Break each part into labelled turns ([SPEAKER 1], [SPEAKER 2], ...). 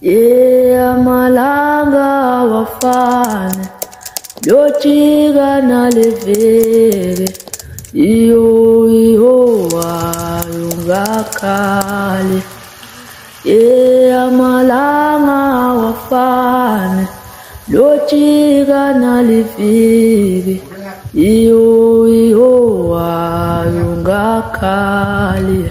[SPEAKER 1] Yeah, malanga wafana lojika naleveke iyo iyo wayongakhale Yeah, malanga wafana lojika naleveke iyo iyo wayongakhale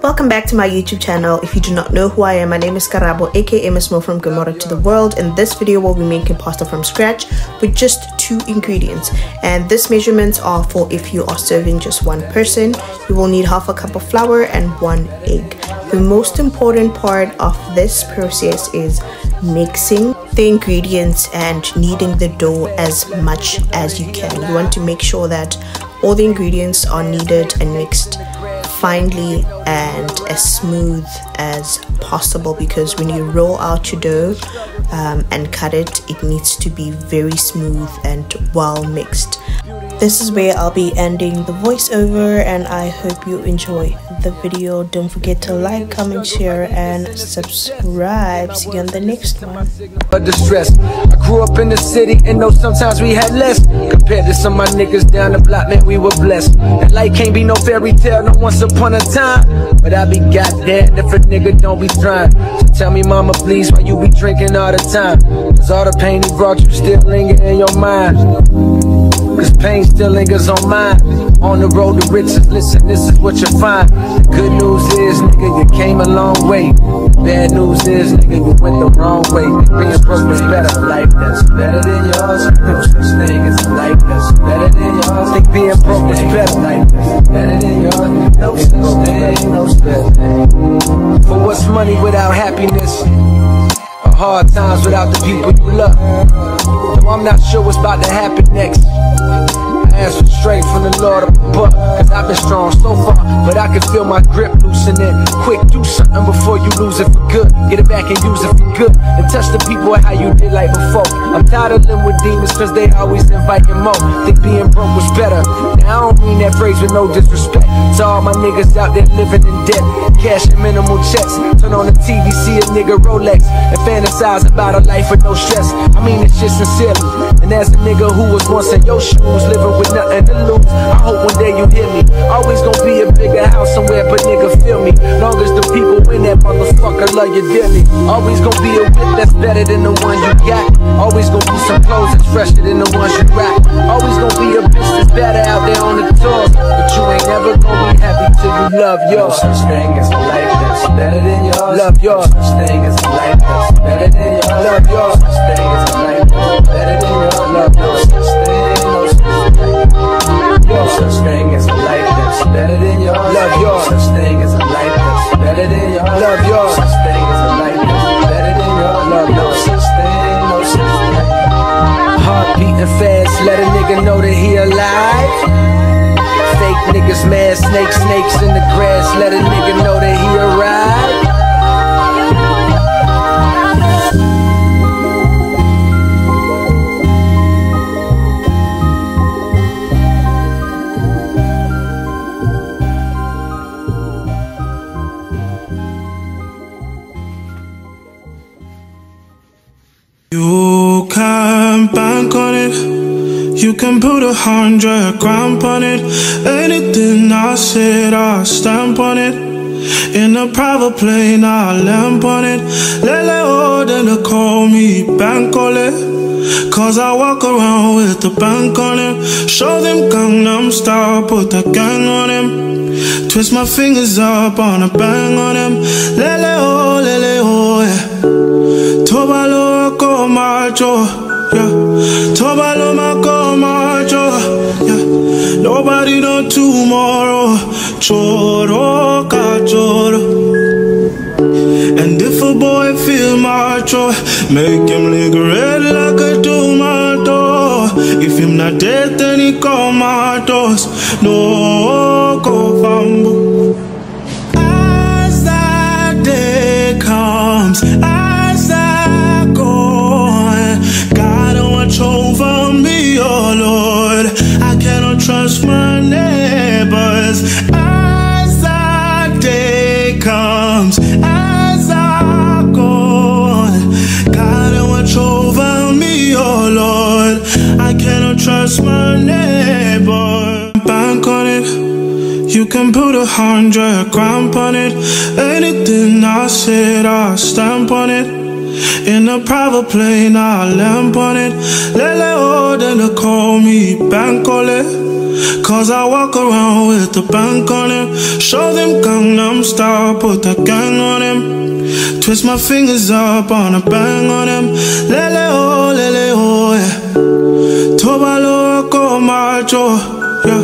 [SPEAKER 2] Welcome back to my YouTube channel. If you do not know who I am, my name is Karabo, aka Miss Mo from Gomorrah to the World. In this video, we'll be making pasta from scratch with just two ingredients. And these measurements are for if you are serving just one person. You will need half a cup of flour and one egg. The most important part of this process is mixing the ingredients and kneading the dough as much as you can. You want to make sure that all the ingredients are kneaded and mixed finely and as smooth as possible because when you roll out your dough um, and cut it it needs to be very smooth and well mixed. This is where i'll be ending the voiceover and i hope you enjoy the video don't forget to like comment share and subscribe see you on the next one
[SPEAKER 3] But distress. I grew up in the city and know sometimes we had less compared to some of my niggas down the block. Man, we were blessed. And life can't be no fairy tale, no once upon a time. But I be goddamn if a nigga don't be trying. So tell me, mama, please, why you be drinking all the time? Cause all the pain he brought you still linger in your mind. Cause pain still lingers on mine. On the road to riches, listen, this is what you find. The good news is, nigga, you came a long way. Bad news is, nigga, you went the wrong way. Being broke is better. Life that's better than yours. No such thing life that's better than yours. Think being broke is better. Life that's better than yours. No thing, no such thing. For what's money without happiness? Or hard times without the people you love? Though I'm not sure what's about to happen next. For strength from the Lord above. Cause I've been strong so far, but I can feel my grip loosening. Quick, do something before you lose it for good. Get it back and use it for good. And touch the people how you did like before. I'm tired of living with demons cause they always inviting more. Think being broke was better. Now I don't mean that phrase with no disrespect. To all my niggas out there living in debt. Cash and minimal checks. Turn on the TV, see a nigga Rolex. And fantasize about a life with no stress. I mean it's just sincerely. And as a nigga who was once in your shoes, living with nothing to lose. I hope one day you hear me. Always gonna be a bigger house somewhere, but nigga feel me. Long as the people in that motherfucker love you dearly. Always gonna be a whip that's better than the one you got. Always gonna be some clothes that's fresher than the ones you rock. Always gonna be a bitch that's better out there on the tours. But you ain't never gonna be happy till you love yours. No such thing as a life that's better than yours. Love yours. No such thing as a life that's better than yours. Love yours. Such thing. Heart beating fast, let a nigga know that he alive. Fake niggas mad, snakes, snakes in the grass. Let a nigga know that he arrived.
[SPEAKER 4] Can bank on it. You can put a hundred grand on it. Anything I said, I stamp on it. In a private plane, I lamp on it. Lele oh, then they call me Bankole. Cause I walk around with the bank on him. Show them Gangnam style, put the gang on him. Twist my fingers up on a bang on him. Lele oh, lele oh, yeah. Tobalo macho, yeah. Tobalo mako macho, yeah. Nobody know tomorrow, choro ka choro. And if a boy feel macho, make him lick red like a tomato. If him not dead, then he comatose. No trust my neighbor. Bank on it. You can put a hundred grand on it. Anything I said, I stamp on it. In a private plane, I lamp on it. Lele oh, then they call me bank on it. Cause I walk around with the bank on him. Show them Gangnam style, put the gang on him. Twist my fingers up on a bang on him. Lele oh, lele oh, yeah. Tobalo macho, yeah.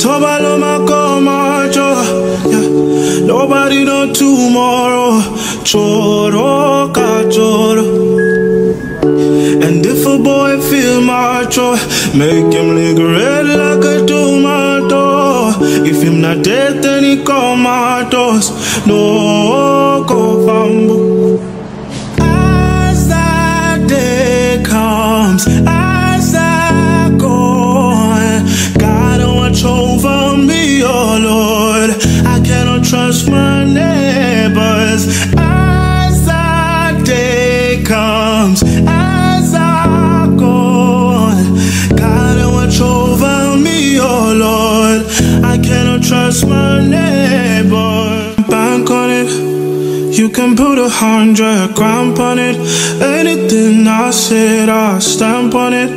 [SPEAKER 4] Tobalo ko macho, yeah. Nobody know tomorrow. Choro ka choro. And if a boy feel macho, make him lick red like a tomato. If him not dead, then he come comatose. No go fumble. Trust my neighbors. As that day comes, as I go, God watch over me, oh Lord. I cannot trust my neighbor. Bank on it. You can put a hundred grand on it. Anything I said, I stamp on it.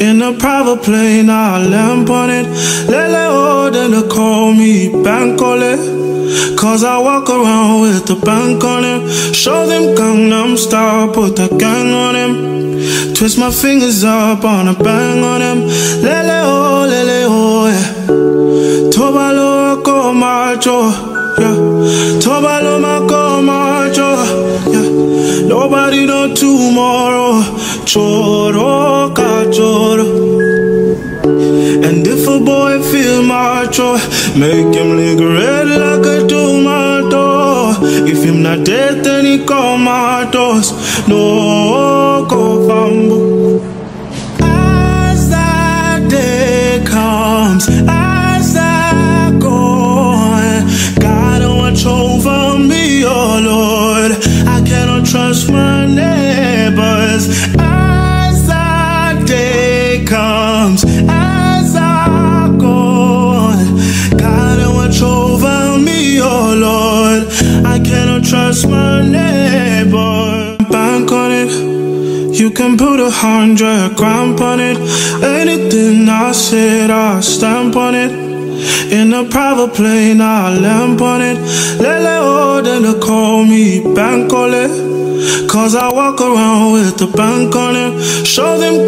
[SPEAKER 4] In a private plane, I lamp on it. Lele oh, then they call me Bankole. Cause I walk around with the bank on him. Show them Gangnam style, put the gang on him. Twist my fingers up on a bang on him. Lele oh, lele oh, yeah. Tobalo ko macho, yeah. Tobalo mako macho, yeah. Nobody know tomorrow. Choro. Boy feel macho, make him lick red like a tomato. If him not dead, then he comatose. No go fumble. As that day comes, as I go, God watch over me, oh Lord. I cannot trust my neighbors. As that day comes, can put a hundred grand on it. Anything I said, I stamp on it. In a private plane, I lamp on it. Lele oh, then they call me Bankole. Cause I walk around with the bank on it. Show them